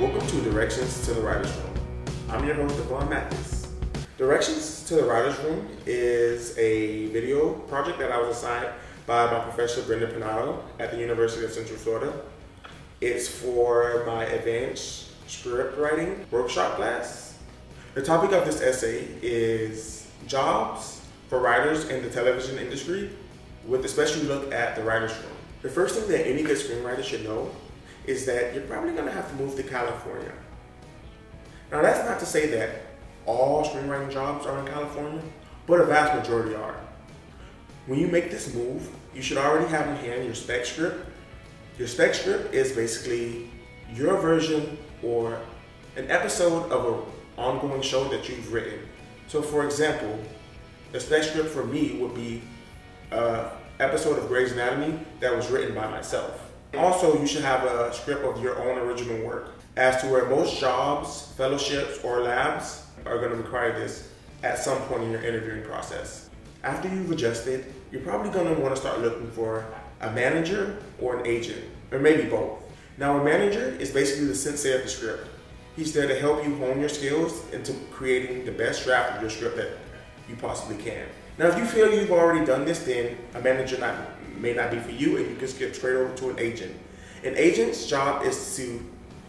Welcome to Directions to the Writer's Room. I'm your host, Devon Mathis. Directions to the Writer's Room is a video project that I was assigned by my professor, Brenda Panado, at the University of Central Florida. It's for my advanced script writing workshop class. The topic of this essay is jobs for writers in the television industry with a special look at the writer's room. The first thing that any good screenwriter should know is that you're probably going to have to move to California. Now, that's not to say that all screenwriting jobs are in California, but a vast majority are. When you make this move, you should already have in hand your spec script. Your spec script is basically your version or an episode of an ongoing show that you've written. So, for example, the spec script for me would be an episode of Grey's Anatomy that was written by myself. Also, you should have a script of your own original work. As to where most jobs, fellowships, or labs are going to require this at some point in your interviewing process. After you've adjusted, you're probably going to want to start looking for a manager or an agent, or maybe both. Now, a manager is basically the sensei of the script. He's there to help you hone your skills into creating the best draft of your script that you possibly can. Now, if you feel you've already done this, then a manager not, may not be for you, and you can skip straight over to an agent. An agent's job is to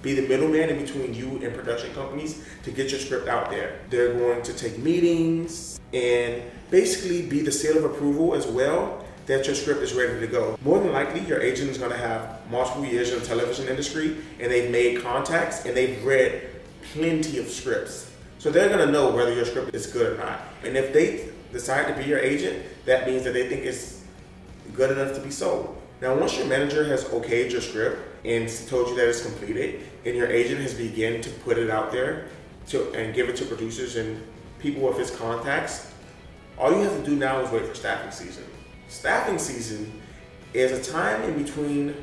be the middleman in between you and production companies to get your script out there. They're going to take meetings and basically be the seal of approval as well that your script is ready to go. More than likely, your agent is going to have multiple years in the television industry and they've made contacts and they've read plenty of scripts. So they're going to know whether your script is good or not. And if they decide to be your agent, that means that they think it's good enough to be sold. Now, once your manager has okayed your script and told you that it's completed, and your agent has begun to put it out there to, and give it to producers and people with his contacts, all you have to do now is wait for staffing season. Staffing season is a time in between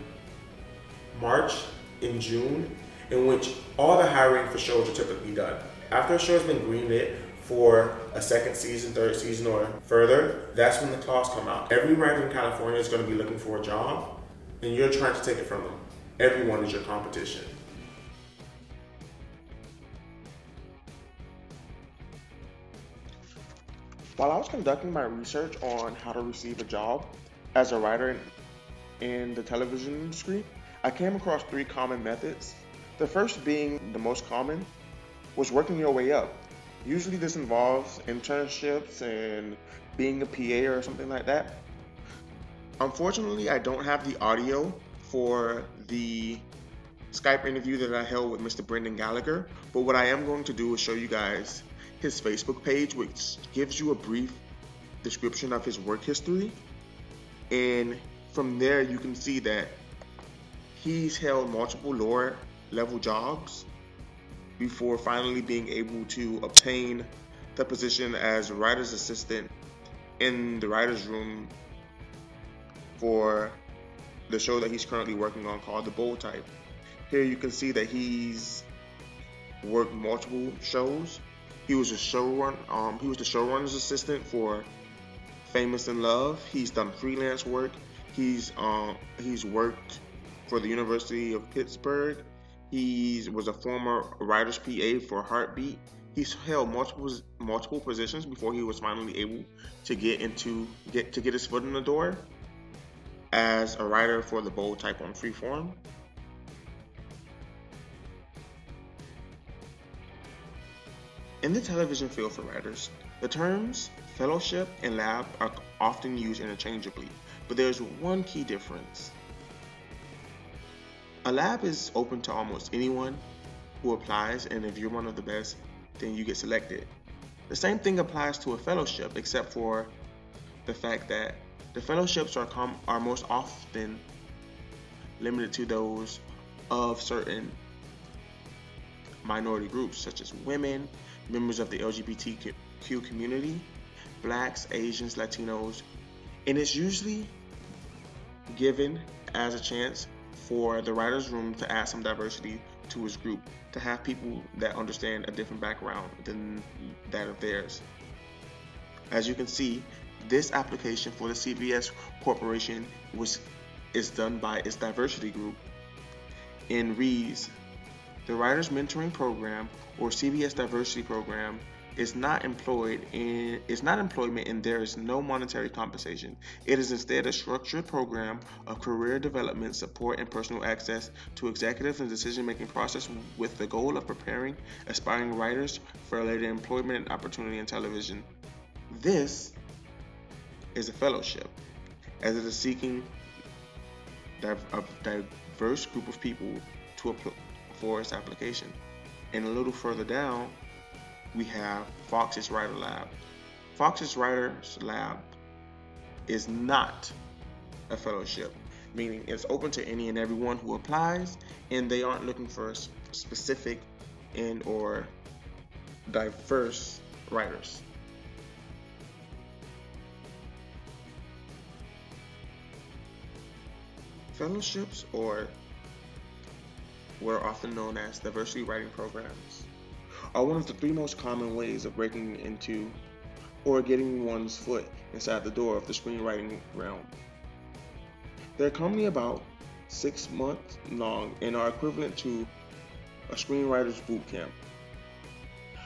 March and June in which all the hiring for shows are typically done. After a show has been greenlit for a second season, third season, or further, that's when the claws come out. Every writer in California is going to be looking for a job, and you're trying to take it from them. Everyone is your competition. While I was conducting my research on how to receive a job as a writer in, in the television industry, I came across three common methods. The first being the most common was working your way up. Usually this involves internships and being a PA or something like that. Unfortunately, I don't have the audio for the Skype interview that I held with Mr. Brendan Gallagher, but what I am going to do is show you guys his Facebook page, which gives you a brief description of his work history. And from there, you can see that he's held multiple lower level jobs before finally being able to obtain the position as writer's assistant in the writer's room for the show that he's currently working on called The Bold Type. Here you can see that he's worked multiple shows. He was a showrun. Um, he was the showrunner's assistant for Famous in Love. He's done freelance work. He's um, he's worked for the University of Pittsburgh he was a former writer's PA for Heartbeat. He's held multiple multiple positions before he was finally able to get into get to get his foot in the door as a writer for the Bold Type on Freeform. In the television field for writers, the terms fellowship and lab are often used interchangeably, but there's one key difference. A lab is open to almost anyone who applies, and if you're one of the best, then you get selected. The same thing applies to a fellowship, except for the fact that the fellowships are are most often limited to those of certain minority groups, such as women, members of the LGBTQ community, blacks, Asians, Latinos, and it's usually given as a chance for the writer's room to add some diversity to his group, to have people that understand a different background than that of theirs. As you can see, this application for the CBS Corporation was is done by its diversity group and reads The Writers Mentoring Program, or CBS Diversity Program, is not employed in is not employment and there is no monetary compensation. It is instead a structured program of career development, support, and personal access to executive and decision-making process with the goal of preparing aspiring writers for later employment and opportunity in television. This is a fellowship, as it is seeking a diverse group of people to apply for its application. And a little further down, we have Fox's Writer Lab. Fox's Writers Lab is not a fellowship, meaning it's open to any and everyone who applies, and they aren't looking for specific and or diverse writers. Fellowships, or what are often known as diversity writing programs, are one of the three most common ways of breaking into or getting one's foot inside the door of the screenwriting realm. They're commonly about six months long and are equivalent to a screenwriter's boot camp.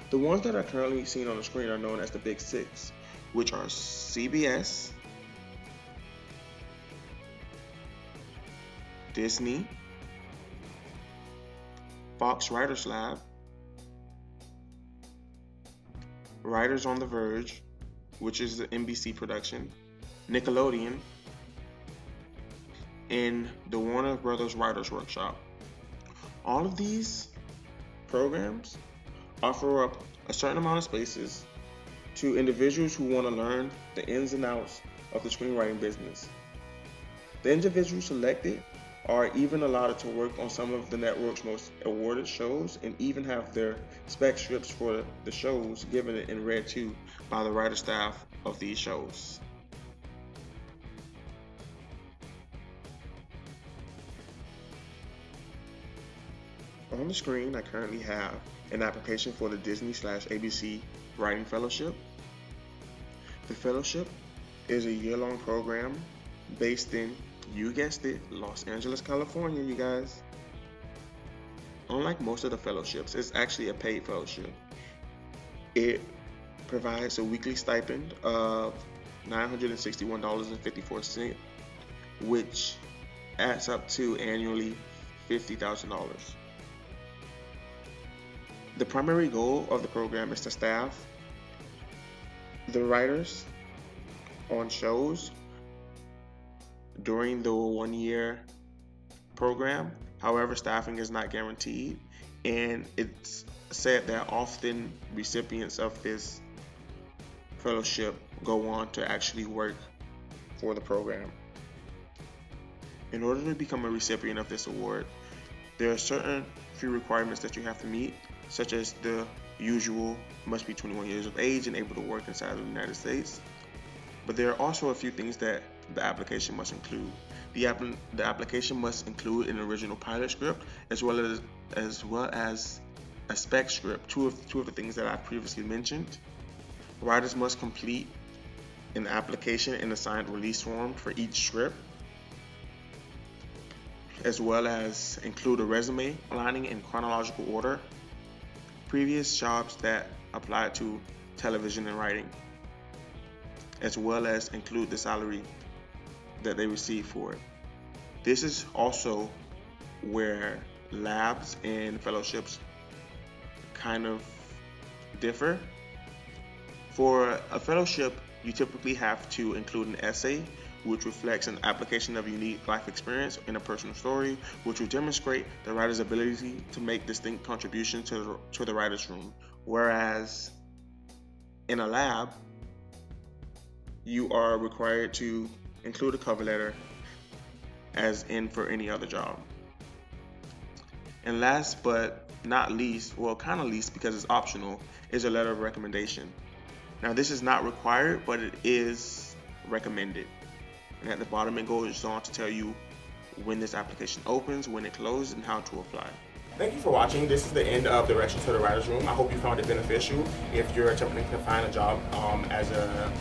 The ones that are currently seen on the screen are known as the Big Six, which are CBS, Disney, Fox Writers Lab, Writers on the Verge, which is the NBC production, Nickelodeon, and the Warner Brothers Writers Workshop. All of these programs offer up a certain amount of spaces to individuals who want to learn the ins and outs of the screenwriting business. The individuals selected are even allowed to work on some of the network's most awarded shows and even have their spec scripts for the shows given and read to by the writer staff of these shows. On the screen, I currently have an application for the Disney slash ABC Writing Fellowship. The fellowship is a year long program based in you guessed it, Los Angeles, California, you guys. Unlike most of the fellowships, it's actually a paid fellowship. It provides a weekly stipend of $961.54, which adds up to annually $50,000. The primary goal of the program is to staff the writers on shows during the one year program. However, staffing is not guaranteed, and it's said that often recipients of this fellowship go on to actually work for the program. In order to become a recipient of this award, there are certain few requirements that you have to meet, such as the usual must be 21 years of age and able to work inside the United States. But there are also a few things that the application must include. The, app- the application must include an original pilot script as well as as well as a spec script, two of two of the things that I previously mentioned. Writers must complete an application and assigned release form for each script, as well as include a resume aligning in chronological order, previous jobs that apply to television and writing, as well as include the salary that they receive for it. This is also where labs and fellowships kind of differ. For a fellowship, you typically have to include an essay which reflects an application of unique life experience in a personal story, which will demonstrate the writer's ability to make distinct contributions to the, to the writer's room. Whereas in a lab, you are required to include a cover letter as in for any other job. And last but not least, well, kind of least because it's optional, is a letter of recommendation. Now, this is not required, but it is recommended. And at the bottom, it goes on to tell you when this application opens, when it closes, and how to apply. Thank you for watching. This is the end of Directions to the Writer's Room. I hope you found it beneficial if you're attempting to find a job um, as a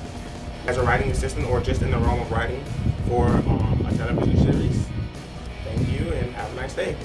as a writing assistant or just in the realm of writing for um, a television series. Thank you and have a nice day.